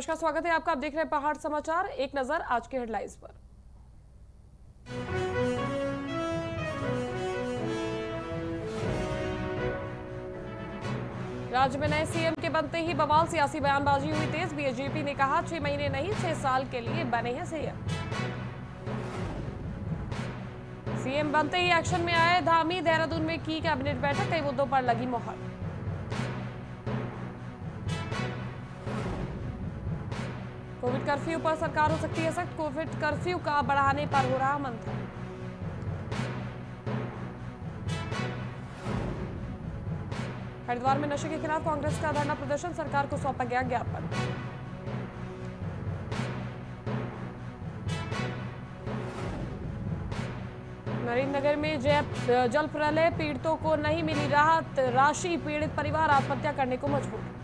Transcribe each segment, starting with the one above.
नमस्कार, स्वागत है आपका। आप देख रहे हैं पहाड़ समाचार। एक नज़र आज के हेडलाइंस पर। राज्य में नए सीएम के बनते ही बवाल सियासी बयानबाजी हुई तेज। बीजेपी ने कहा, छह महीने नहीं, छह साल के लिए बने हैं सीएम सीएम बनते ही एक्शन में आए। धामी, देहरादून में की कैबिनेट बैठक, कई मुद्दों पर लगी मोहर। कोविड कर्फ्यू पर सरकार हो सकती है सख्त कोविड कर्फ्यू का बढ़ाने पर हो रहा मंथन। हरिद्वार में नशे के खिलाफ कांग्रेस का धरना प्रदर्शन, सरकार को सौंपा गया ज्ञापन। नरेंद्रनगर में जय जल प्रलय, पीड़ितों को नहीं मिली राहत, राशि, पीड़ित परिवार आत्महत्या करने को मजबूर।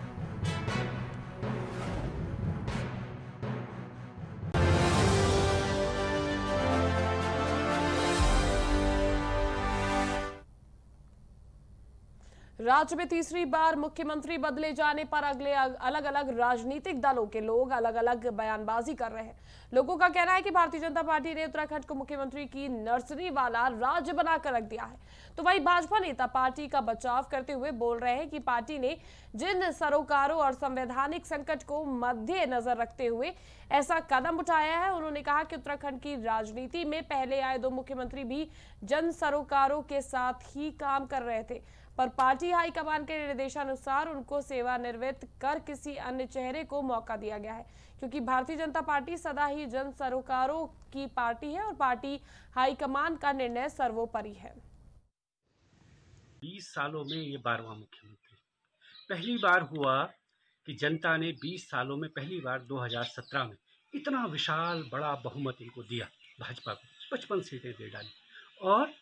राज्य में तीसरी बार मुख्यमंत्री बदले जाने पर अगले अलग अलग राजनीतिक दलों के लोग अलग अलग बयानबाजी कर रहे हैं। लोगों का कहना है कि भारतीय जनता पार्टी ने उत्तराखंड को मुख्यमंत्री की नर्सरी वाला राज्य बनाकर रख दिया है। तो वही भाजपा नेता पार्टी का बचाव करते हुए बोल रहे हैं कि पार्टी ने जिन सरोकारों और संवैधानिक संकट को मध्य नज़र रखते हुए ऐसा कदम उठाया है। उन्होंने कहा कि उत्तराखंड की राजनीति में पहले आए दो मुख्यमंत्री भी जन सरोकारों के साथ ही काम कर रहे थे, पर पार्टी हाईकमान के निर्देशानुसार उनको सेवानिवृत्त कर किसी अन्य चेहरे को मौका दिया गया है, क्योंकि भारतीय जनता पार्टी सदा ही जन सरोकारों की पार्टी है और पार्टी हाईकमान का निर्णय सर्वोपरि है। बीस सालों में ये बारवा मुख्यमंत्री। पहली बार हुआ कि जनता ने 20 सालों में पहली बार 2017 में इतना विशाल, बड़ा बहुमत इनको दिया, भाजपा को, पचपन सीटें दे डाली। और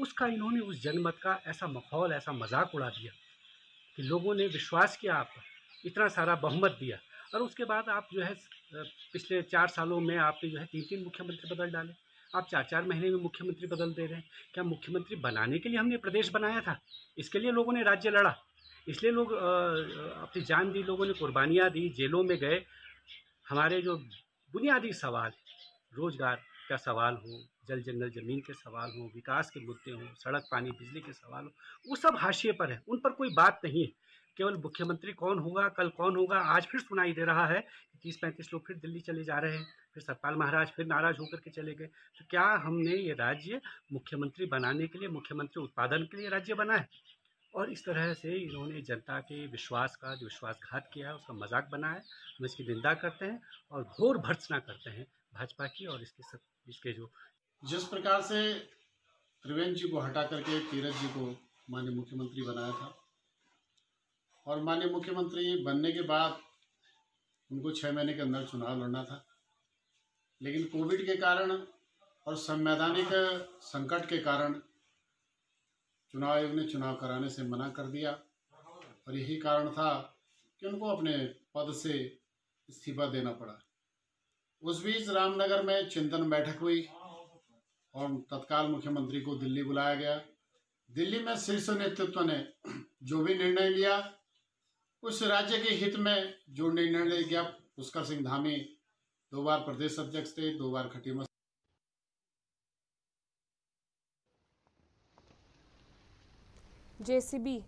उसका इन्होंने उस जनमत का ऐसा माहौल, ऐसा मज़ाक उड़ा दिया कि लोगों ने विश्वास किया आप पर, इतना सारा बहुमत दिया। और उसके बाद आप जो है पिछले चार सालों में आपने जो है तीन तीन मुख्यमंत्री बदल डाले। आप चार चार महीने में मुख्यमंत्री बदल दे रहे हैं। क्या मुख्यमंत्री बनाने के लिए हमने प्रदेश बनाया था? इसके लिए लोगों ने राज्य लड़ा। इसलिए लोग अपनी जान दी, लोगों ने कुर्बानियाँ दी, जेलों में गए। हमारे जो बुनियादी सवाल, रोज़गार का सवाल हो, जल जंगल ज़मीन के सवाल हों, विकास के मुद्दे हों, सड़क, पानी, बिजली के सवाल हों, वो सब हाशिए पर है। उन पर कोई बात नहीं है। केवल मुख्यमंत्री कौन होगा, कल कौन होगा, आज फिर सुनाई दे रहा है कि तीस पैंतीस लोग फिर दिल्ली चले जा रहे हैं, फिर सतपाल महाराज फिर नाराज़ होकर के चले गए। तो क्या हमने ये राज्य मुख्यमंत्री बनाने के लिए, मुख्यमंत्री उत्पादन के लिए राज्य बनाए और इस तरह से इन्होंने जनता के विश्वास का, जो विश्वासघात किया है, उसका मज़ाक बनाया हम इसकी निंदा करते हैं और घोर भर्सना करते हैं भाजपा की और इसके सब, इसके जो जिस प्रकार से त्रिवेंद्र जी को हटा करके तीरथ जी को माननीय मुख्यमंत्री बनाया था और माननीय मुख्यमंत्री बनने के बाद उनको छः महीने के अंदर चुनाव लड़ना था। लेकिन कोविड के कारण और संवैधानिक संकट के कारण चुनाव आयोग ने चुनाव कराने से मना कर दिया। और यही कारण था कि उनको अपने पद से इस्तीफा देना पड़ा। उस बीच रामनगर में चिंतन बैठक हुई और तत्काल मुख्यमंत्री को दिल्ली बुलाया गया। दिल्ली में शीर्ष नेतृत्व ने जो भी निर्णय लिया, उस राज्य के हित में जो निर्णय लिया पुष्कर सिंह धामी दो बार प्रदेश अध्यक्ष थे, दो बार खटीमा जेसीबी।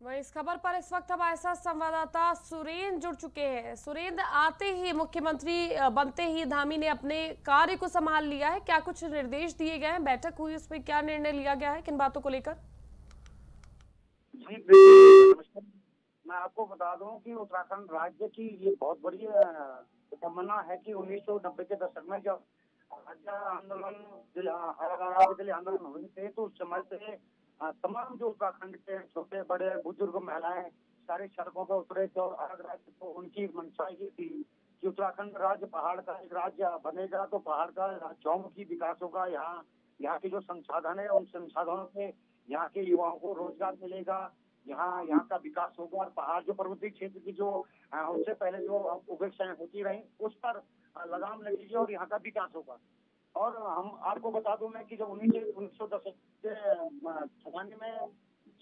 वही इस खबर पर इस वक्त हमारे साथ संवाददाता सुरेंद्र जुड़ चुके हैं। सुरेंद्र, आते ही मुख्यमंत्री बनते ही धामी ने अपने कार्य को संभाल लिया है। क्या कुछ निर्देश दिए गए हैं? बैठक हुई, उसमें क्या निर्णय लिया गया है? किन बातों को लेकर? मैं आपको बता दूँ कि उत्तराखंड राज्य की ये बहुत बड़ी तमन्ना है कि उन्नीस सौ नब्बे के दशक में जब आंदोलन आंदोलन हुए थे तो उस समय से तमाम जो उत्तराखंड के छोटे, बड़े, बुज़ुर्ग महिलाएँ सारी सड़कों पर उतरे थे और अलग राज्य को उनकी मंशा ये थी कि उत्तराखंड राज्य पहाड़ का एक राज्य बनेगा तो पहाड़ का चौमुखी विकास होगा। यहाँ यहाँ के जो संसाधन है, उन संसाधनों से यहाँ के युवाओं को रोज़गार मिलेगा यहाँ यहाँ का विकास होगा और पहाड़ जो पर्वतीय क्षेत्र की जो उससे पहले जो उपेक्षाएँ होती रही, उस पर लगाम लगेगी और यहाँ का विकास होगा। और हम आपको बता दूँ मैं कि जब उन्नीस उन्नीस सौ दस के में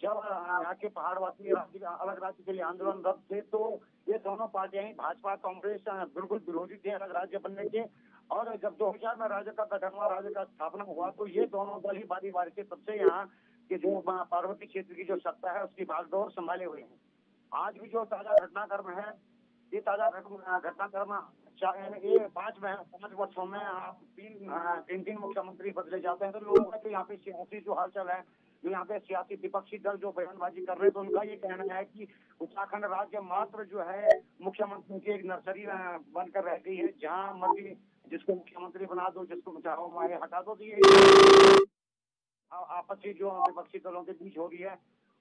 जब यहाँ के पहाड़वासी अलग राज्य के लिए आंदोलन रद्द थे तो ये दोनों पार्टियाँ ही, भाजपा, कांग्रेस बिल्कुल विरोधी थे, अलग राज्य बनने के। और जब 2000 में राज्य का गठन हुआ राज्य का स्थापना हुआ तो ये दोनों दल ही बारी बारी से तब से यहाँ के जो पार्वती क्षेत्र की जो सत्ता है उसकी बागडोर संभाले हुए हैं। आज भी जो ताज़ा घटनाक्रम है ये ताज़ा घटनाक्रम ये पाँच में पाँच वर्षों में आप तीन तीन तीन मुख्यमंत्री बदले जाते हैं तो लोगों का तो यहाँ पे सियासी जो हालचाल है जो यहाँ पे सियासी विपक्षी दल जो बयानबाजी कर रहे हैं तो उनका ये कहना है कि उत्तराखंड राज्य मात्र जो है मुख्यमंत्री की एक नर्सरी बनकर रह गई है। जहाँ मर्ज़ी जिसको मुख्यमंत्री बना दो जिसको चाहो हटा दो तो ये आपसी जो विपक्षी दलों के बीच हो रही है।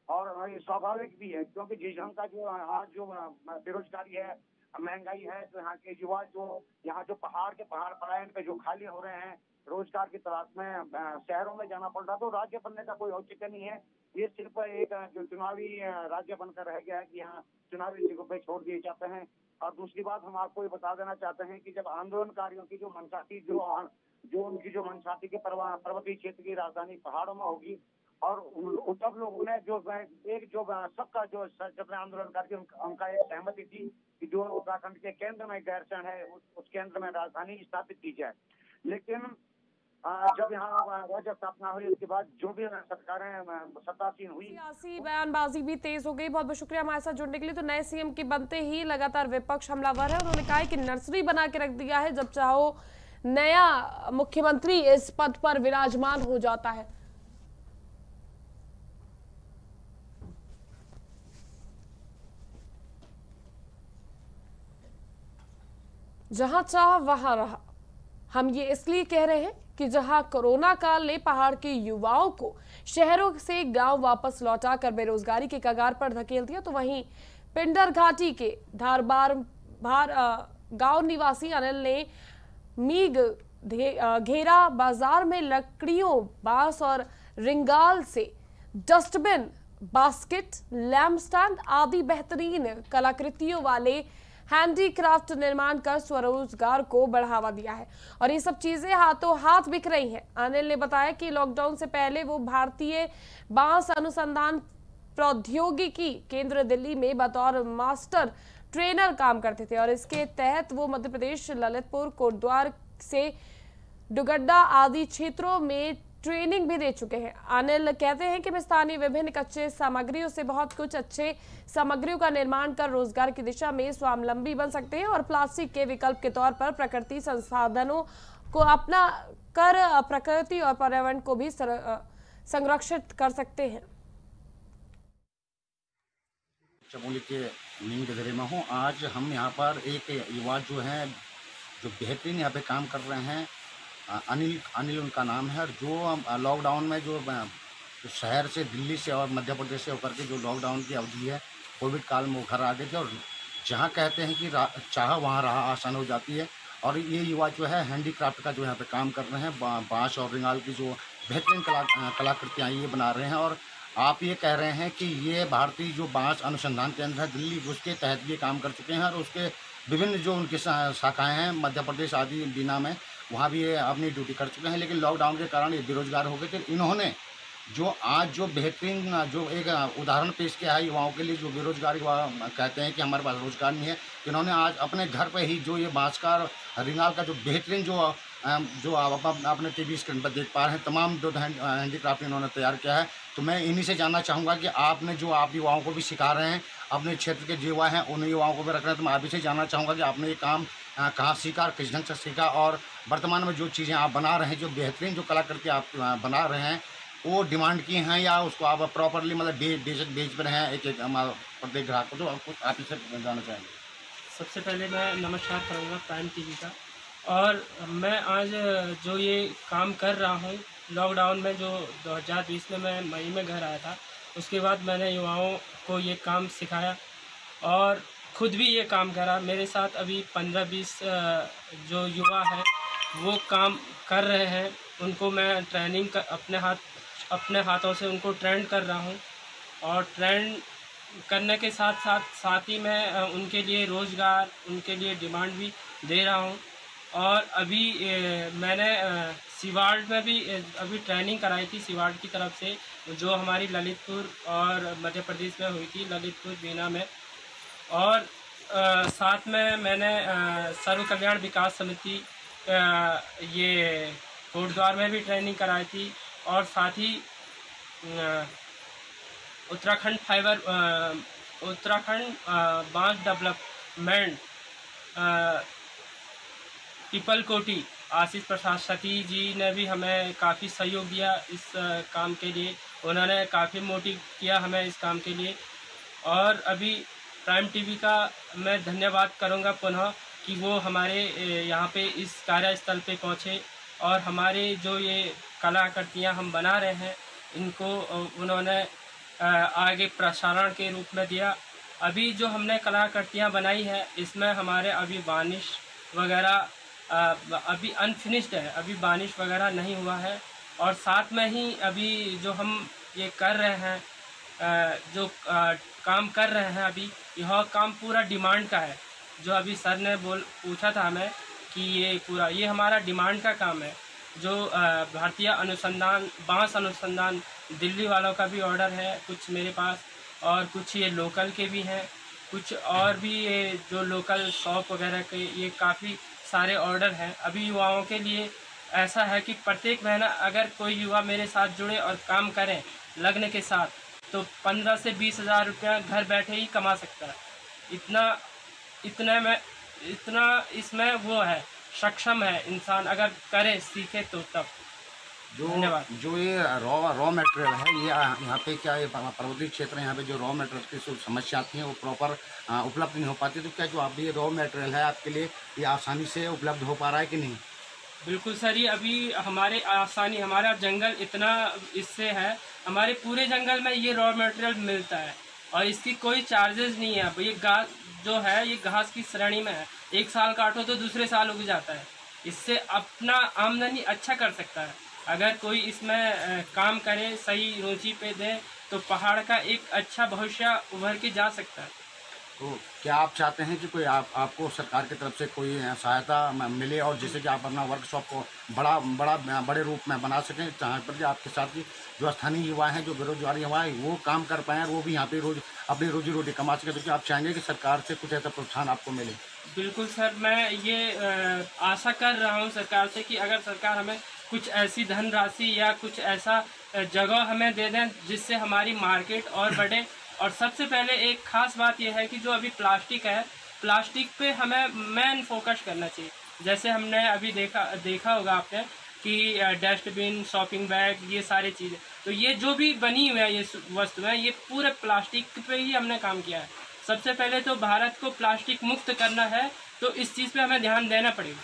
और ये स्वाभाविक भी है, क्योंकि जिस ढंग का जो आज जो बेरोजगारी है, महँगाई है तो यहाँ के युवा जो, यहाँ जो पहाड़ के पहाड़ पलायन पे जो खाली हो रहे हैं, रोज़गार की तलाश में शहरों में जाना पड़ रहा तो राज्य बनने का कोई औचित्य नहीं है। ये सिर्फ़ एक जो चुनावी राज्य बनकर रह गया है कि यहाँ चुनावी जगह पे छोड़ दिए जाते हैं। और दूसरी बात हम आपको ये बता देना चाहते हैं कि जब आंदोलनकारियों की जो मनसा थी जो जो उनकी जो मनसा थी कि पर्वतीय क्षेत्र की राजधानी पहाड़ों में होगी, और तब लोगों ने जो एक जो सबका जो जब आंदोलनकारी उनका एक सहमति थी कि जो उत्तराखंड के केंद्र में गैरसैन है, उस केंद्र में राजधानी स्थापित की जाए। लेकिन जब यहाँ राज्य स्थापना हुई, उसके बाद जो भी सरकारें सत्तासीन हुई। सियासी बयानबाजी भी तेज हो गई। बहुत बहुत शुक्रिया हमारे साथ जुड़ने के लिए। तो नए सीएम के बनते ही लगातार विपक्ष हमलावर है। उन्होंने कहा कि नर्सरी बना के रख दिया है, जब चाहो नया मुख्यमंत्री इस पद पर विराजमान हो जाता है। जहाँ चाह, वहाँ रहा। हम ये इसलिए कह रहे हैं कि जहाँ कोरोना काल ने पहाड़ के युवाओं को शहरों से गाँव वापस लौटाकर बेरोजगारी के कगार पर धकेल दिया तो वहीं पिंडर घाटी के धारबार, भार गाँव निवासी अनिल ने मीग घेरा बाज़ार में लकड़ियों, बाँस और रिंगाल से डस्टबिन, बास्केट लैम्प स्टैंड आदि बेहतरीन कलाकृतियों वाले हैंडीक्राफ्ट निर्माण कर स्वरोजगार को बढ़ावा दिया है। और ये सब चीज़ें हाथों हाथ बिक रही हैं। अनिल ने बताया कि लॉकडाउन से पहले वो भारतीय बाँस अनुसंधान प्रौद्योगिकी केंद्र दिल्ली में बतौर मास्टर ट्रेनर काम करते थे और इसके तहत वो मध्य प्रदेश, ललितपुर, कोटद्वार से डुगड्डा आदि क्षेत्रों में ट्रेनिंग भी दे चुके हैं। अनिल कहते हैं कि मैं स्थानीय विभिन्न कच्चे सामग्रियों से बहुत कुछ अच्छे सामग्रियों का निर्माण कर रोज़गार की दिशा में स्वावलंबी बन सकते हैं और प्लास्टिक के विकल्प के तौर पर प्रकृति संसाधनों को अपना कर, प्रकृति और पर्यावरण को भी संरक्षित कर सकते हैं। चमोली के नीम गधरे में हूँ। आज हम यहाँ पर एक युवा जो है, जो बेहतरीन यहाँ पे काम कर रहे हैं अनिल अनिल उनका नाम है, और जो लॉकडाउन में जो शहर से दिल्ली से और मध्य प्रदेश से होकर के जो लॉकडाउन की अवधि है, कोविड काल में वो घर आ गए थे, और जहाँ कहते हैं कि चाह वहाँ रहा आसान हो जाती है, और ये युवा जो है हैंडीक्राफ्ट का जो यहाँ पे काम कर रहे हैं बाँस और रिंगाल की जो बेहतरीन कला कलाकृतियाँ ये बना रहे हैं, और आप ये कह रहे हैं कि ये भारतीय जो बाँस अनुसंधान केंद्र है, दिल्ली, उसके तहत ये काम कर चुके हैं और उसके विभिन्न जो उनकी शाखाएँ हैं, मध्य प्रदेश आदि, बीना में, वहाँ भी ये अपनी ड्यूटी कर चुके हैं, लेकिन लॉकडाउन के कारण ये बेरोजगार हो गए थे। इन्होंने जो आज जो बेहतरीन, जो एक उदाहरण पेश किया है युवाओं के लिए, जो बेरोजगारी कहते हैं कि हमारे पास रोज़गार नहीं है, इन्होंने आज अपने घर पर ही जो ये बाँसकार रिंगाल का जो बेहतरीन जो जो आप अपने टी वी स्क्रीन पर देख पा रहे हैं, तमाम जो हैंडीक्राफ्ट इन्होंने तैयार किया है। तो मैं इन्हीं से जानना चाहूँगा कि आपने जो आप युवाओं को भी सिखा रहे हैं, अपने क्षेत्र के युवा हैं, उन युवाओं को भी रख रहे हैं तो मैं आप से जानना चाहूँगा कि आपने ये काम कहाँ सीखा, किस ढंग से सीखा, और वर्तमान में जो चीज़ें आप बना रहे हैं, जो बेहतरीन जो कलाकृति आप बना रहे हैं, वो डिमांड की हैं या उसको आप प्रॉपरली मतलब बेच बेच रहे हैं एक एक प्रत्येक ग्राहक को? तो आप इसे जानना चाहेंगे। सबसे पहले मैं नमस्कार करूँगा प्राइम टीवी का। और मैं आज जो ये काम कर रहा हूँ लॉकडाउन में जो 2020 में मैं मई में घर आया था, उसके बाद मैंने युवाओं को ये काम सिखाया और खुद भी ये काम करा। मेरे साथ अभी पंद्रह बीस जो युवा हैं, वो काम कर रहे हैं। उनको मैं ट्रेनिंग कर अपने हाथ, अपने हाथों से उनको ट्रेंड कर रहा हूँ और ट्रेंड करने के साथ साथ साथ ही मैं उनके लिए रोज़गार, उनके लिए डिमांड भी दे रहा हूँ। और अभी ए, मैंने सिवाल्ड में भी ए, अभी ट्रेनिंग कराई थी सिवाल्ड की तरफ़ से जो हमारी ललितपुर और मध्य प्रदेश में हुई थी ललितपुर बीना में। और अ, साथ में मैंने सर्व कल्याण विकास समिति ये कोटद्वार में भी ट्रेनिंग कराई थी। और साथ ही उत्तराखंड फाइबर उत्तराखंड बाँस डेवलपमेंट पीपल कोटी आशीष प्रसाद सती जी ने भी हमें काफ़ी सहयोग दिया इस काम के लिए। उन्होंने काफ़ी मोटिव किया हमें इस काम के लिए। और अभी प्राइम टीवी का मैं धन्यवाद करूँगा पुनः कि वो हमारे यहाँ पे इस कार्यस्थल पे पहुँचे। और हमारे जो ये कलाकृतियाँ हम बना रहे हैं, इनको उन्होंने आगे प्रसारण के रूप में दिया। अभी जो हमने कलाकृतियाँ बनाई है, इसमें हमारे अभी बानिश वगैरह अभी अनफिनिश्ड है, अभी बारिश वगैरह नहीं हुआ है और साथ में ही अभी जो हम ये कर रहे हैं जो काम कर रहे हैं अभी, यह काम पूरा डिमांड का है। जो अभी सर ने बोल, पूछा था हमें कि ये पूरा, ये हमारा डिमांड का काम है। जो भारतीय अनुसंधान, बाँस अनुसंधान, दिल्ली वालों का भी ऑर्डर है, कुछ मेरे पास और कुछ ये लोकल के भी हैं। कुछ और भी ये जो लोकल शॉप वगैरह के, ये काफ़ी सारे ऑर्डर हैं। अभी युवाओं के लिए ऐसा है कि प्रत्येक महीना अगर कोई युवा मेरे साथ जुड़े और काम करें लगने के साथ तो पंद्रह से बीस हज़ार रुपया घर बैठे ही कमा सकता है। इतना, इतने में, इतना इसमें वो है, सक्षम है इंसान, अगर करे, सीखे तो तब। जो जो ये रॉ रॉ मटेरियल है ये यहाँ पे क्या ये पर्वतीय क्षेत्र है यहाँ पे जो रॉ मटेरियल की जो समस्या आती है वो प्रॉपर उपलब्ध नहीं हो पाती तो क्या जो आप ये रॉ मटेरियल है आपके लिए ये आसानी से उपलब्ध हो पा रहा है कि नहीं? बिल्कुल सर ये अभी हमारे आसानी हमारा जंगल इतना इससे है हमारे पूरे जंगल में ये रॉ मटेरियल मिलता है और इसकी कोई चार्जेस नहीं है ये घास जो है ये घास की श्रेणी में है एक साल काटो तो दूसरे साल उग जाता है इससे अपना आमदनी अच्छा कर सकता है। अगर कोई इसमें काम करे सही रुचि पे दे तो पहाड़ का एक अच्छा भविष्य उभर के जा सकता है। तो क्या आप चाहते हैं कि कोई आप आपको सरकार की तरफ़ से कोई सहायता मिले और जिससे कि आप अपना वर्कशॉप को बड़ा बड़ा बड़े रूप में बना सकें? जहाँ पर कि आपके साथ की जो स्थानीय युवा हैं जो बेरोजगार युवा हैं वो काम कर पाएँ और वो भी यहाँ पे रोज अपनी रोजी रोटी कमा सकें। तो क्या आप चाहेंगे कि सरकार से कुछ ऐसा प्रोत्साहन आपको मिले? बिल्कुल सर मैं ये आशा कर रहा हूँ सरकार से कि अगर सरकार हमें कुछ ऐसी धनराशि या कुछ ऐसा जगह हमें दे दें जिससे हमारी मार्केट और बढ़े। और सबसे पहले एक खास बात यह है कि जो अभी प्लास्टिक है, प्लास्टिक पे हमें मेन फोकस करना चाहिए। जैसे हमने अभी देखा देखा होगा आपने कि डस्टबिन, शॉपिंग बैग, ये सारी चीज़ें। तो ये जो भी बनी हुई है, ये वस्तुएँ ये पूरे प्लास्टिक पे ही हमने काम किया है। सबसे पहले तो भारत को प्लास्टिक मुक्त करना है तो इस चीज़ पे हमें ध्यान देना पड़ेगा।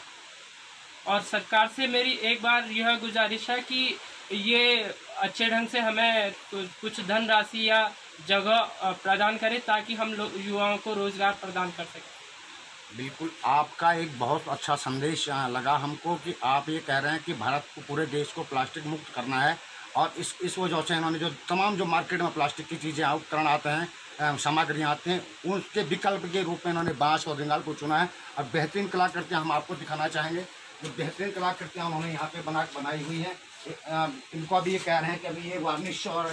और सरकार से मेरी एक बार यह गुजारिश है कि ये अच्छे ढंग से हमें कुछ धनराशि या जगह प्रदान करें ताकि हम लोग युवाओं को रोज़गार प्रदान कर सकें। बिल्कुल, आपका एक बहुत अच्छा संदेश लगा हमको कि आप ये कह रहे हैं कि भारत को, पूरे देश को प्लास्टिक मुक्त करना है और इस इस वजह से इन्होंने जो तमाम जो मार्केट में प्लास्टिक की चीज़ें उपकरण आते हैं सामग्रियाँ आते हैं, उनके विकल्प के रूप में इन्होंने बाँस और रिंगाल को चुना है और बेहतरीन कलाकृतियाँ हम आपको दिखाना चाहेंगे। जो बेहतरीन कलाकृतियाँ उन्होंने यहाँ पे बना बनाई हुई हैं। इनको अभी ये कह रहे हैं कि अभी ये वार्निश और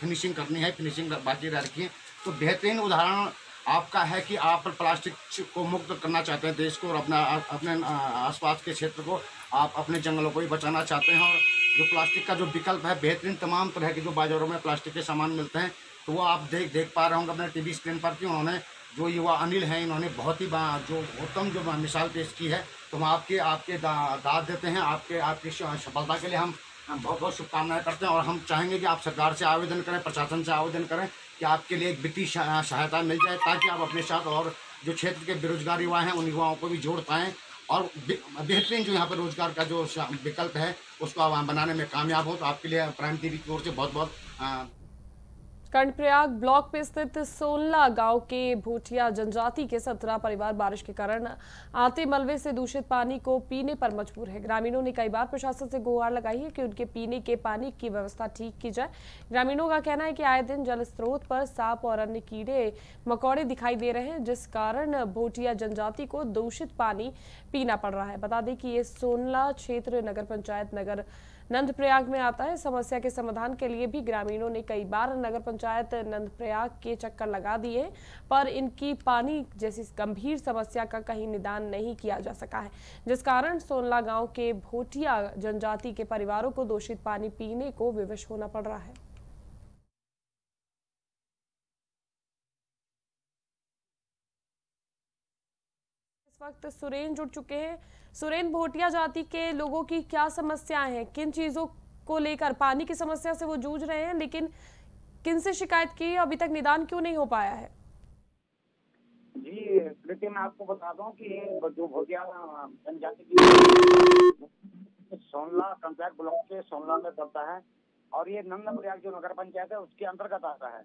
फिनिशिंग करनी है, फिनिशिंग बाकी रह रखी है। तो बेहतरीन उदाहरण आपका है कि आप प्लास्टिक को मुक्त करना चाहते हैं देश को और अपना अपने आसपास के क्षेत्र को। आप अपने जंगलों को भी बचाना चाहते हैं और जो प्लास्टिक का जो विकल्प है, बेहतरीन तमाम तरह के जो बाज़ारों में प्लास्टिक के सामान मिलते हैं तो वो आप देख देख पा रहे होंगे अपने टीवी स्क्रीन पर कि उन्होंने जो युवा अनिल हैं, इन्होंने बहुत ही जो उत्तम जो मिसाल पेश की है। तो हम आपके आपके दा- दाद देते हैं आपके आपकी सफलता के लिए हम बहुत बहुत शुभकामनाएँ करते हैं और हम चाहेंगे कि आप सरकार से आवेदन करें प्रशासन से आवेदन करें कि आपके लिए एक वित्तीय सहायता मिल जाए ताकि आप अपने साथ और जो क्षेत्र के बेरोजगार युवा हैं उन युवाओं को भी जोड़ पाएँ और बेहतरीन जो यहाँ पर रोज़गार का जो विकल्प है उसको आप बनाने में कामयाब हो तो आपके लिए प्राइम टीवी की ओर से बहुत बहुत अ, कर्णप्रयाग ब्लॉक में स्थित सोनला गाँव के भूटिया जनजाति के सत्रह परिवार बारिश के कारण आते मलबे से दूषित पानी को पीने पर मजबूर है। ग्रामीणों ने कई बार प्रशासन से गुहार लगाई है कि उनके पीने के पानी की व्यवस्था ठीक की जाए। ग्रामीणों का कहना है कि आए दिन जल स्रोत पर सांप और अन्य कीड़े मकौड़े दिखाई दे रहे हैं, जिस कारण भूटिया जनजाति को दूषित पानी पीना पड़ रहा है। बता दें कि ये सोनला क्षेत्र नगर पंचायत नगर नंदप्रयाग में आता है। समस्या के समाधान के लिए भी ग्रामीणों ने कई बार नगर पंचायत नंदप्रयाग के चक्कर लगा दिए, पर इनकी पानी जैसी गंभीर समस्या का कहीं निदान नहीं किया जा सका है। जिस कारण सोनला गाँव के भोटिया जनजाति के परिवारों को दूषित पानी पीने को विवश होना पड़ रहा है। इस वक्त सुरेन जुड़ चुके हैं। सुरेन भोटिया जाति के लोगों की क्या समस्याएँ हैं? किन चीज़ों को लेकर, पानी की समस्या से वो जूझ रहे हैं, लेकिन किन से शिकायत की अभी तक निदान क्यों नहीं हो पाया है? जी मैं आपको बता दूँ कि जो भोटिया जनजाति की सोनला कंपैक्ट ब्लॉक के सोनला में पड़ता है और ये नंद प्रयाग जो नगर पंचायत है, उसके अंतर्गत आता है।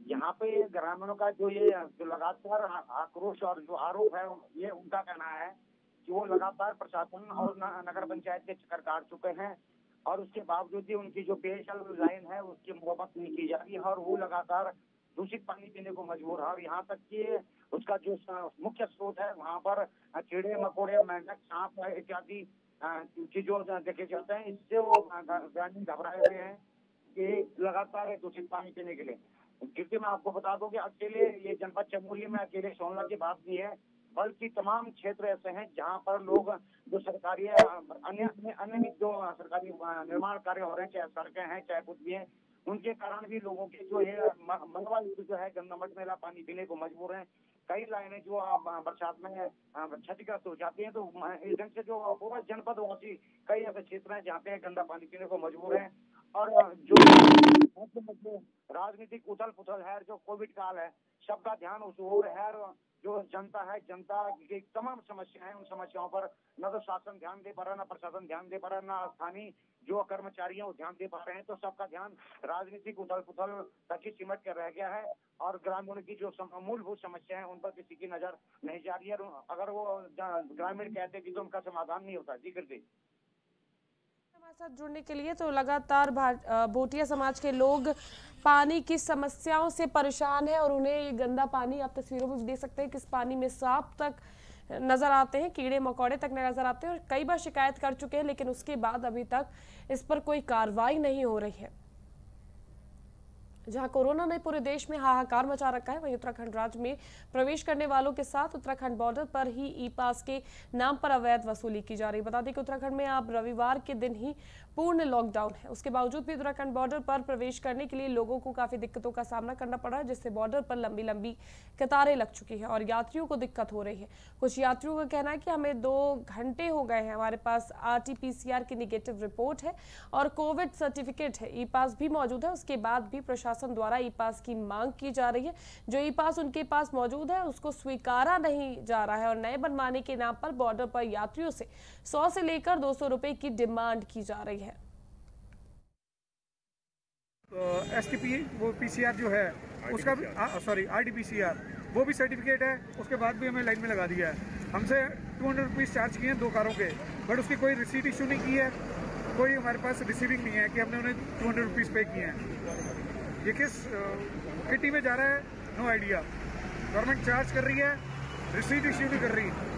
यहाँ पे ग्रामीणों का जो ये जो लगातार आक्रोश और जो आरोप है, ये उनका कहना है कि वो लगातार प्रशासन और नगर पंचायत के चक्कर काट चुके हैं और उसके बावजूद भी उनकी जो पेयजल लाइन है, उसकी मुरम्मत नहीं की जा रही है और वो लगातार दूषित पानी पीने को मजबूर है। और यहाँ तक कि उसका जो मुख्य स्रोत है, वहाँ पर कीड़े, मकोड़े, मेंढक, सांप इत्यादि चीज़ों देखे जाते हैं। इससे वो ग्रामीण घबराए हुए हैं कि लगातार दूषित पानी पीने के लिए। क्योंकि मैं आपको बता दूँ कि अकेले ये जनपद चमोली में अकेले सोनला की बात नहीं है। बल्कि तमाम क्षेत्र ऐसे हैं जहाँ पर लोग जो सरकारी, अन्य अन्य जो सरकारी निर्माण कार्य हो रहे हैं, चाहे सड़कें हैं, चाहे कुछ भी है, उनके कारण भी लोगों के जो है मंगवा जो है गंगामठ मेला पानी पीने को मजबूर है। कई लाइनें जो बरसात में क्षतिग्रस्त हो जाती हैं तो इस ढंग से जो पूरा जनपद वासी कई ऐसे क्षेत्र हैं जहाँ पे गंदा पानी पीने को मजबूर है। और जो राजनीतिक उथल पुथल है, जो कोविड काल है, सबका ध्यान उस ओर है जो जनता है, जनता की तमाम समस्या है, उन समस्याओं पर न तो शासन ध्यान दे पा रहा है न प्रशासन ध्यान दे पा रहा है न स्थानीय जो कर्मचारी हैं वो ध्यान दे पा रहे हैं। तो सबका ध्यान राजनीतिक उथल पुथल तक ही सिमट कर रह गया है और ग्रामीण की जो मूलभूत समस्या है, उन पर किसी की नज़र नहीं जा रही है। अगर वो ग्रामीण कहते कि तो उनका समाधान नहीं होता। जी करते हमारे साथ जुड़ने के लिए तो लगातार भोटिया समाज के लोग पानी की समस्याओं से परेशान है और उन्हें ये गंदा पानी आप तस्वीरों में देख सकते हैं किस पानी में सांप तक नज़र आते हैं, कीड़े मकोड़े तक नज़र आते हैं और कई बार शिकायत कर चुके हैं, लेकिन उसके बाद अभी तक इस पर कोई कार्रवाई नहीं हो रही है। जहाँ कोरोना ने पूरे देश में हाहाकार मचा रखा है, वहीं उत्तराखंड राज्य में प्रवेश करने वालों के साथ उत्तराखंड बॉर्डर पर ही ई पास के नाम पर अवैध वसूली की जा रही है। बता दें कि उत्तराखंड में अब रविवार के दिन ही पूर्ण लॉकडाउन है। उसके बावजूद भी उत्तराखंड बॉर्डर पर प्रवेश करने के लिए लोगों को काफ़ी दिक्कतों का सामना करना पड़ है, जिससे बॉर्डर पर लंबी लंबी कतारें लग चुकी है और यात्रियों को दिक्कत हो रही है। कुछ यात्रियों का कहना है कि हमें दो घंटे हो गए हैं। हमारे पास आरटीपीसीआर की निगेटिव रिपोर्ट है और कोविड सर्टिफिकेट है। ई पास भी मौजूद है। उसके बाद भी प्रशासन द्वारा ई पास की मांग की जा रही है। जो ई पास उनके पास मौजूद है, उसको स्वीकारा नहीं जा रहा है और नए बनवाने के नाम पर बॉर्डर पर यात्रियों से सौ से लेकर दो सौ रुपए की डिमांड की जा रही है। एस टी पी वो पी सी आर जो है, उसका भी sorry R T P C R वो भी सर्टिफिकेट है, उसके बाद भी हमें लाइन में लगा दिया है। हमसे टू हंड्रेड रुपीज़ चार्ज किए हैं दो कारों के बट उसकी कोई रिसीट इशू नहीं की है, कोई हमारे पास रिसीविंग नहीं है कि हमने उन्हें टू हंड्रेड रुपीज़ पे किए हैं। ये किस किटी में जा रहा है? नो आइडिया गवर्नमेंट चार्ज कर रही है रिसीट इश्यू भी कर रही है।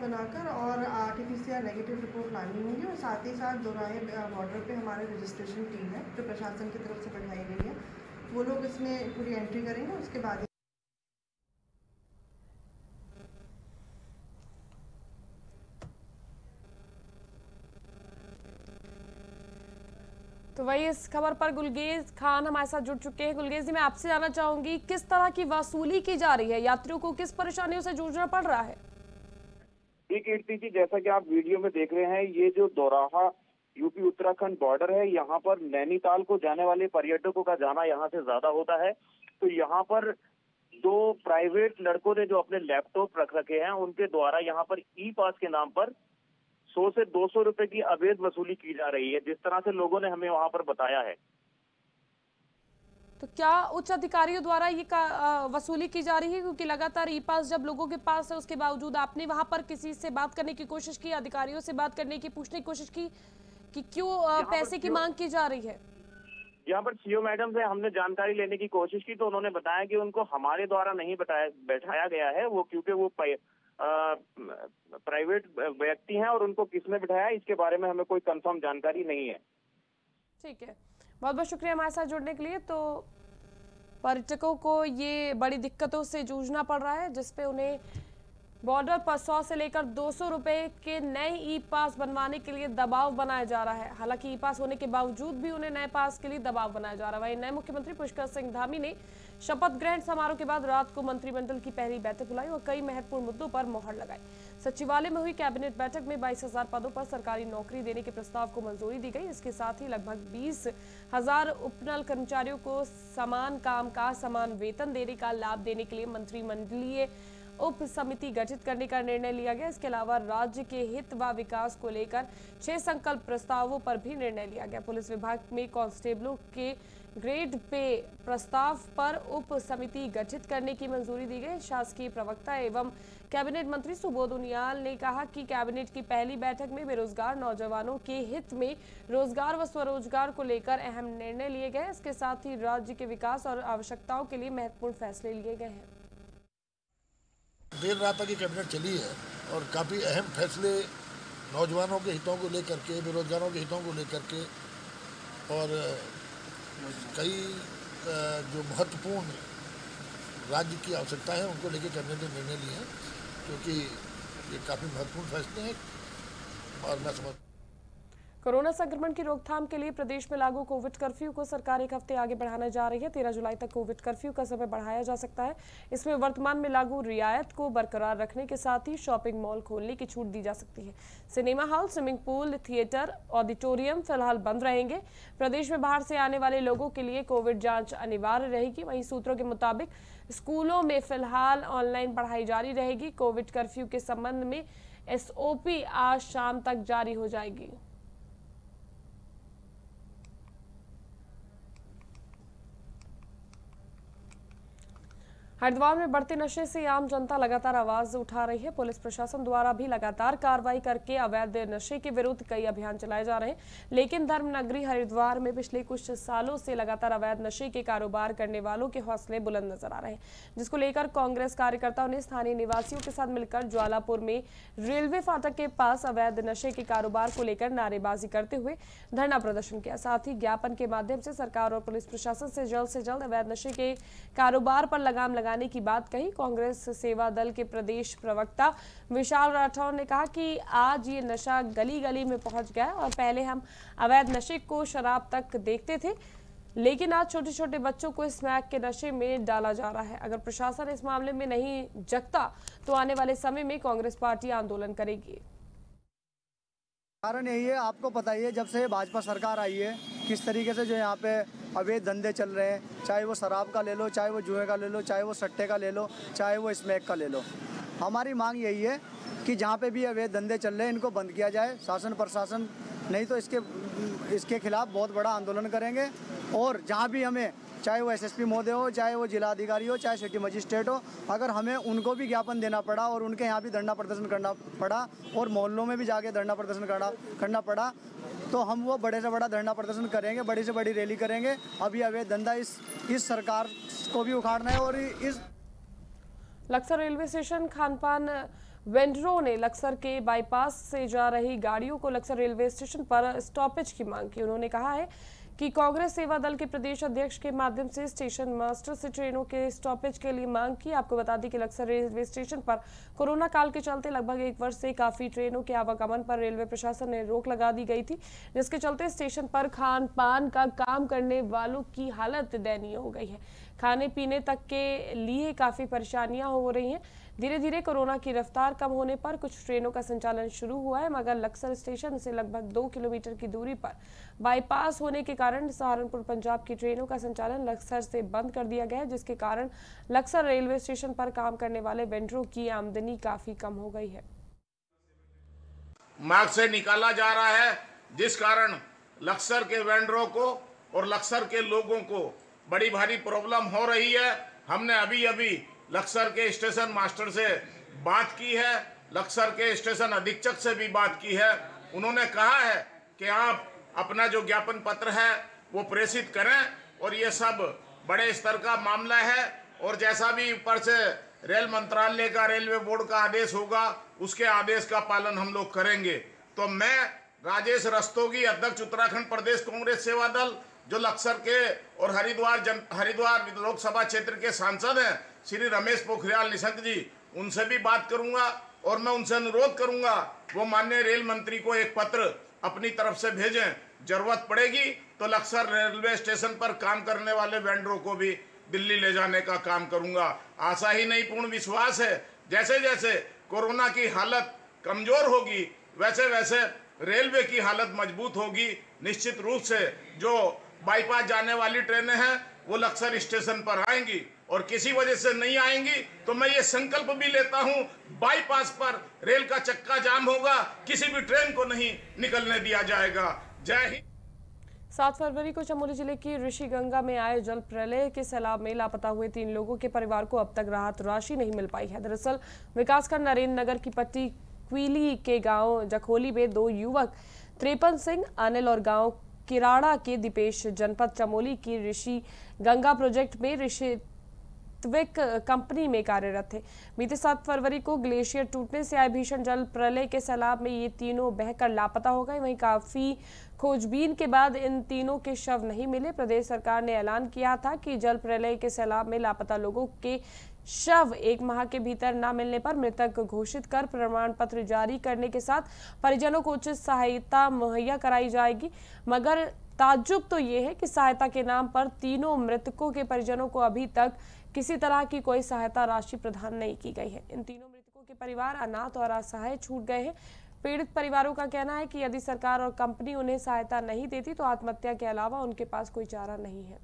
बनाकर और आर टी नेगेटिव रिपोर्ट लानी होगी और साथ ही साथ दोराहे बॉर्डर पे हमारे रजिस्ट्रेशन टीम है, जो प्रशासन की तरफ़ से बैठाई गई है। वो लोग इसमें पूरी एंट्री करेंगे, उसके बाद वही इस खबर पर गुलगेज खान हमारे साथ जुड़ चुके हैं। गुलगेज जी, मैं आपसे जानना चाहूँगी, किस तरह की वसूली की जा रही है? यात्रियों को किस परेशानियों से जूझना पड़ रहा है? कीर्ति जी, जैसा कि आप वीडियो में देख रहे हैं, ये जो दोराहा यूपी उत्तराखंड बॉर्डर है, यहाँ पर नैनीताल को जाने वाले पर्यटकों का जाना यहाँ से ज़्यादा होता है। तो यहाँ पर दो प्राइवेट लड़कों ने जो अपने लैपटॉप रख रखे हैं, उनके द्वारा यहाँ पर ई पास के नाम पर सौ से दो सौ रुपए की अवैध वसूली की जा रही है जिस तरह से लोगों ने हमें वहाँ पर बताया है। तो क्या उच्च अधिकारियों द्वारा ये का अ, वसूली की जा रही है? क्योंकि लगातार ई पास जब लोगों के पास है उसके बावजूद आपने वहाँ पर किसी से बात करने की कोशिश की अधिकारियों से बात करने की पूछने की कोशिश की कि क्यों पैसे की मांग की जा रही है? यहाँ पर सीओ मैडम से हमने जानकारी लेने की कोशिश की तो उन्होंने बताया कि उनको हमारे द्वारा नहीं बताया बैठाया गया है वो क्योंकि वो प्राइवेट व्यक्ति हैं और उनको किसने बिठाया, इसके बारे में हमें कोई कंफर्म जानकारी नहीं है। ठीक है। बहुत बहुत शुक्रिया हमारे साथ जुड़ने के लिए। तो पर्यटकों को ये बड़ी दिक्कतों से जूझना पड़ रहा है जिसपे उन्हें बॉर्डर पर सौ से लेकर दो सौ के नए ई पास बनवाने के लिए दबाव बनाया जा रहा है। हालाँकि ई पास होने के बावजूद भी उन्हें नए पास के लिए दबाव बनाया जा रहा है। वहीं नए मुख्यमंत्री पुष्कर सिंह धामी ने शपथ ग्रहण समारोह के बाद रात को मंत्रिमंडल की पहली बैठक बुलाई और कई महत्वपूर्ण मुद्दों पर मोहर लगाई। सचिवालय में हुई कैबिनेट बैठक में बाईस हज़ार पदों पर सरकारी नौकरी देने के प्रस्ताव को मंजूरी दी गई। इसके साथ ही लगभग बीस हज़ार उपनल कर्मचारियों को समान काम का समान वेतन देने का लाभ देने के लिए मंत्रिमंडलीय उप समिति गठित करने का निर्णय लिया गया। इसके अलावा राज्य के हित व विकास को लेकर छह संकल्प प्रस्तावों पर भी निर्णय लिया गया। पुलिस विभाग में कांस्टेबलों के ग्रेड पे प्रस्ताव पर उप समिति गठित करने की मंजूरी दी गई। शासकीय प्रवक्ता एवं कैबिनेट मंत्री सुबोध उनियाल ने कहा कि कैबिनेट की पहली बैठक में बेरोजगार नौजवानों के हित में रोज़गार व स्वरोजगार को लेकर अहम निर्णय लिए गए। इसके साथ ही राज्य के विकास और आवश्यकताओं के लिए महत्वपूर्ण फैसले लिए गए हैं। देर रात तक कैबिनेट चली है और काफ़ी अहम फैसले नौजवानों के हितों को लेकर के, बेरोजगारों के हितों को लेकर के और कई जो महत्वपूर्ण राज्य की आवश्यकता है, उनको लेकर कैबिनेट ने निर्णय लिए हैं, क्योंकि ये काफ़ी महत्वपूर्ण फैसले हैं, और मैं समझ कोरोना संक्रमण की रोकथाम के लिए प्रदेश में लागू कोविड कर्फ्यू को सरकार एक हफ़्ते आगे बढ़ाने जा रही है। तेरह जुलाई तक कोविड कर्फ्यू का समय बढ़ाया जा सकता है। इसमें वर्तमान में लागू रियायत को बरकरार रखने के साथ ही शॉपिंग मॉल खोलने की छूट दी जा सकती है। Cinema hall, swimming pool, theatre, auditorium फ़िलहाल बंद रहेंगे। प्रदेश में बाहर से आने वाले लोगों के लिए कोविड जाँच अनिवार्य रहेगी। वहीं सूत्रों के मुताबिक, स्कूलों में फ़िलहाल ऑनलाइन पढ़ाई जारी रहेगी। कोविड कर्फ्यू के संबंध में एसओपी आज शाम तक जारी हो जाएगी। हरिद्वार में बढ़ते नशे से आम जनता लगातार आवाज़ उठा रही है। पुलिस प्रशासन द्वारा भी लगातार कार्रवाई करके अवैध नशे के विरुद्ध कई अभियान चलाए जा रहे हैं। लेकिन धर्मनगरी हरिद्वार में पिछले कुछ सालों से लगातार अवैध नशे के कारोबार करने वालों के हौसले बुलंद नज़र आ रहे हैं, जिसको लेकर कांग्रेस कार्यकर्ताओं ने स्थानीय निवासियों के साथ मिलकर ज्वालापुर में रेलवे फाटक के पास अवैध नशे के कारोबार को लेकर नारेबाजी करते हुए धरना प्रदर्शन किया। साथ ही ज्ञापन के माध्यम से सरकार और पुलिस प्रशासन से जल्द से जल्द अवैध नशे के कारोबार पर लगाम लगाने की बात कही। कांग्रेस सेवा दल के प्रदेश प्रवक्ता विशाल राठौर ने कहा कि आज ये नशा गली गली में पहुँच गया और पहले हम अवैध नशे को शराब तक देखते थे, लेकिन आज छोटे छोटे बच्चों को स्मैक के नशे में डाला जा रहा है। अगर प्रशासन इस मामले में नहीं जगता तो आने वाले समय में कांग्रेस पार्टी आंदोलन करेगी। कारण यही है, आपको पता ही है, जब से भाजपा सरकार आई है, किस तरीके से जो यहाँ पे अवैध धंधे चल रहे हैं, चाहे वो शराब का ले लो, चाहे वो जुए का ले लो, चाहे वो सट्टे का ले लो, चाहे वो स्मैक का ले लो। हमारी मांग यही है कि जहाँ पे भी अवैध धंधे चल रहे हैं, इनको बंद किया जाए, शासन प्रशासन, नहीं तो इसके इसके खिलाफ बहुत बड़ा आंदोलन करेंगे और जहाँ भी हमें चाहे वो एसएसपी महोदय हो, चाहे वो जिला अधिकारी हो, चाहे सिटी मजिस्ट्रेट हो, अगर हमें उनको भी ज्ञापन देना पड़ा और उनके यहाँ भी धरना प्रदर्शन करना पड़ा और मोहल्लों में भी जाके धरना प्रदर्शन करना करना पड़ा तो हम वो बड़े से बड़ा धरना प्रदर्शन करेंगे, बड़ी से बड़ी रैली करेंगे। अभी अवैध धंधा इस इस सरकार को भी उखाड़ना है और इस लक्सर रेलवे स्टेशन खानपान वेंडरों ने लक्सर के बाईपास से जा रही गाड़ियों को लक्सर रेलवे स्टेशन पर स्टॉपेज की मांग की। उन्होंने कहा है कि कांग्रेस सेवा दल के प्रदेश अध्यक्ष के माध्यम से स्टेशन मास्टर से ट्रेनों के स्टॉपेज के लिए मांग की। आपको बता दें कि लक्सर रेलवे स्टेशन पर कोरोना काल के चलते लगभग एक वर्ष से काफ़ी ट्रेनों के आवागमन पर रेलवे प्रशासन ने रोक लगा दी गई थी, जिसके चलते स्टेशन पर खान पान का काम करने वालों की हालत दयनीय हो गई है। खाने पीने तक के लिए काफ़ी परेशानियाँ हो रही हैं। धीरे धीरे कोरोना की रफ्तार कम होने पर कुछ ट्रेनों का संचालन शुरू हुआ है, मगर लक्सर स्टेशन से लगभग दो किलोमीटर की दूरी पर। बाईपास होने के कारण सहारनपुर, पंजाब की ट्रेनों का संचालन लक्सर से बंद कर दिया गया है जिसके कारण लक्सर रेलवे स्टेशन पर काम करने वाले वेंडरों की आमदनी काफ़ी कम हो गई है। मार्ग से निकाला जा रहा है, जिस कारण लक्सर के वेंडरों को और लक्सर के लोगों को बड़ी भारी प्रॉब्लम हो रही है। हमने अभी अभी लक्सर के स्टेशन मास्टर से बात की है, लक्सर के स्टेशन अधीक्षक से भी बात की है। उन्होंने कहा है कि आप अपना जो ज्ञापन पत्र है, वो प्रेषित करें और ये सब बड़े स्तर का मामला है और जैसा भी ऊपर से रेल मंत्रालय का, रेलवे बोर्ड का आदेश होगा, उसके आदेश का पालन हम लोग करेंगे। तो मैं राजेश रस्तोगी, अध्यक्ष उत्तराखंड प्रदेश कांग्रेस सेवा दल, जो लक्सर के और हरिद्वार जन, हरिद्वार लोकसभा क्षेत्र के सांसद हैं श्री रमेश पोखरियाल निशंक जी, उनसे भी बात करूँगा और मैं उनसे अनुरोध करूँगा, वो माननीय रेल मंत्री को एक पत्र अपनी तरफ़ से भेजें। ज़रूरत पड़ेगी तो लक्सर रेलवे स्टेशन पर काम करने वाले वेंडरों को भी दिल्ली ले जाने का काम करूँगा। आशा ही नहीं, पूर्ण विश्वास है। जैसे जैसे कोरोना की हालत कमज़ोर होगी वैसे वैसे रेलवे की हालत मज़बूत होगी, निश्चित रूप से जो बाईपास जाने वाली ट्रेनें हैं, वो लक्सर स्टेशन पर आएँगी। और किसी वजह से नहीं आएँगी तो मैं ये संकल्प भी लेता हूँ बाईपास पर रेल का चक्का जाम होगा, किसी भी ट्रेन को नहीं निकलने दिया जाएगा। जय हिंद। सात फरवरी को चमोली ज़िले की ऋषि गंगा में आए जल प्रलय के सैलाब में लापता हुए तीन लोगों के परिवार को अब तक राहत राशि नहीं मिल पाई है। दरअसल विकासखंड नरेंद्र नगर की पट्टी क्वीली के गाँव जखोली में दो युवक, त्रेपन सिंह, अनिल और गाँव किराड़ा के दीपेश, जनपद चमोली की ऋषि गंगा प्रोजेक्ट में ऋषि त्विक कंपनी में कार्यरत थे। बीते सात फरवरी को ग्लेशियर टूटने से आए भीषण जल प्रलय के सैलाब में ये तीनों बहकर लापता हो गए। वहीं काफ़ी खोजबीन के बाद इन तीनों के शव नहीं मिले। प्रदेश सरकार ने ऐलान किया था कि जल प्रलय के सैलाब में लापता लोगों के शव एक माह के भीतर न मिलने पर मृतक घोषित कर प्रमाण पत्र जारी करने के साथ परिजनों को उचित सहायता मुहैया कराई जाएगी। मगर ताजुब तो ये है कि सहायता के नाम पर तीनों मृतकों के परिजनों को अभी तक किसी तरह की कोई सहायता राशि प्रदान नहीं की गई है। इन तीनों मृतकों के परिवार अनाथ और असहाय छूट गए हैं। पीड़ित परिवारों का कहना है कि यदि सरकार और कंपनी उन्हें सहायता नहीं देती तो आत्महत्या के अलावा उनके पास कोई चारा नहीं है।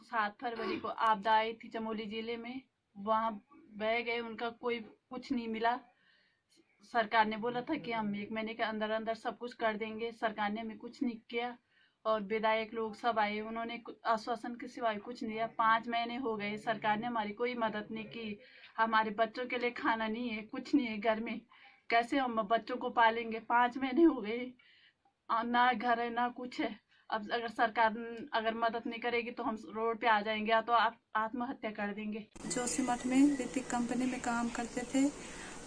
सात फरवरी को आपदा आई थी चमोली ज़िले में। वहाँ बह गए, उनका कोई कुछ नहीं मिला। सरकार ने बोला था कि हम एक महीने के अंदर अंदर सब कुछ कर देंगे। सरकार ने हमें कुछ नहीं किया। और विधायक लोग सब आए, उन्होंने आश्वासन के सिवाय कुछ नहीं दिया। पाँच महीने हो गए, सरकार ने हमारी कोई मदद नहीं की। हमारे बच्चों के लिए खाना नहीं है, कुछ नहीं है घर में। कैसे हम बच्चों को पालेंगे? पाँच महीने हो गए ना घर है, ना कुछ है। अब अगर सरकार अगर मदद नहीं करेगी तो हम रोड पे आ जाएँगे, या तो आप, आत्महत्या कर देंगे। जोशीमठ में ऋतिक कंपनी में काम करते थे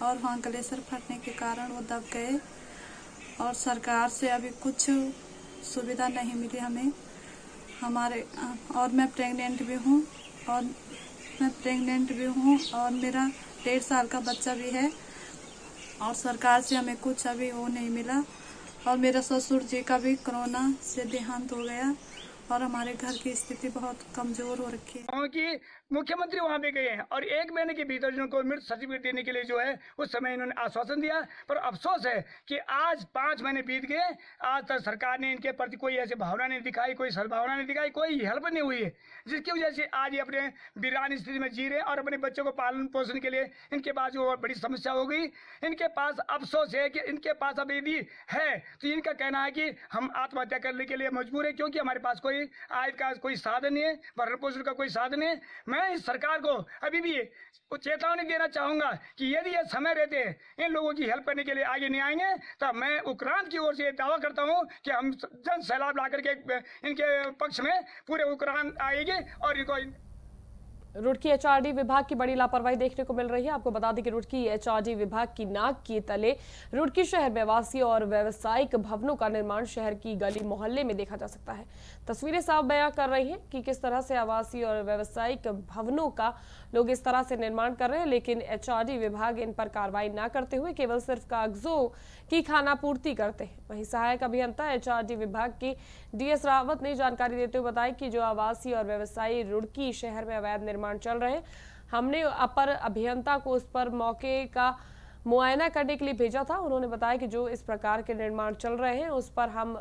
और वहाँ ग्लेशियर फटने के कारण वो दब गए। और सरकार से अभी कुछ सुविधा नहीं मिली हमें। हमारे, और मैं प्रेग्नेंट भी हूँ, और मैं प्रेग्नेंट भी हूँ, और मेरा डेढ़ साल का बच्चा भी है, और सरकार से हमें कुछ अभी वो नहीं मिला। और मेरा ससुर जी का भी कोरोना से देहांत हो गया, और हमारे घर की स्थिति बहुत कमज़ोर हो रखी है। मुख्यमंत्री वहाँ पे गए हैं और एक महीने के भीतर जिनको मृत सर्टिफिकेट देने के लिए जो है, उस समय इन्होंने आश्वासन दिया। पर अफसोस है कि आज पाँच महीने बीत गए। आज तक सरकार ने इनके प्रति कोई ऐसी भावना नहीं दिखाई, कोई सद्भावना नहीं दिखाई, कोई हेल्प नहीं हुई है। जिसकी वजह से आज ये अपने वीरान स्थिति में जी रहे हैं और अपने बच्चों को पालन पोषण के लिए इनके पास जो बड़ी समस्या हो गई। इनके पास अफसोस है कि इनके पास अब यदि है तो इनका कहना है कि हम आत्महत्या करने के लिए मजबूर है, क्योंकि हमारे पास कोई आय का कोई साधन नहीं है, भरण पोषण का कोई साधन है। मैं इस सरकार को अभी भी चेतावनी देना चाहूँगा कि यदि ये समय रहते इन लोगों की हेल्प करने के लिए आगे नहीं आएँगे, तब मैं उक्रांत की ओर से दावा करता हूँ कि हम जन सैलाब ला करके इनके पक्ष में पूरे उक्रांत आएगी और इनको रुड़की एचआरडी विभाग की बड़ी लापरवाही देखने को मिल रही है। आपको बता दें कि रुड़की एचआरडी विभाग की नाक के तले रुड़की शहर में आवासीय और व्यवसायिक भवनों का निर्माण शहर की गली मोहल्ले में देखा जा सकता है। तस्वीरें साफ़ बयां कर रही हैं कि किस तरह से आवासीय और व्यवसायिक भवनों का लोग इस तरह से निर्माण कर रहे हैं, लेकिन एचआरडी विभाग इन पर कार्रवाई न करते हुए केवल सिर्फ़ कागजों की खाना पूर्ति करते हैं। वहीं सहायक अभियंता एचआरडी विभाग के डीएस रावत ने जानकारी देते हुए बताया कि जो आवासीय और व्यवसायी रुड़की शहर में अवैध निर्माण चल रहे हैं। हमने अपर अभियंता को उस पर मौके का मुआयना करने के लिए भेजा था। उन्होंने बताया कि जो इस प्रकार के निर्माण चल रहे हैं उस पर हम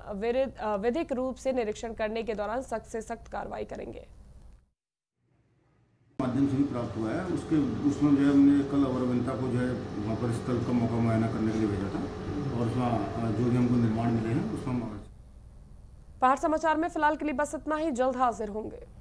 विधिक रूप से निरीक्षण करने के दौरान सख्त से सख्त कार्रवाई करेंगे। माध्यम से भी प्राप्त हुआ है। उसके उसमें जो है हमने कल अवर को जो है वहाँ पर स्थल का मौका मुआयना करने के लिए भेजा था और उसमें जो भी हमको निर्माण मिले हैं उसमें पहाड़ समाचार में फ़िलहाल के लिए बस इतना ही। जल्द हाजिर होंगे।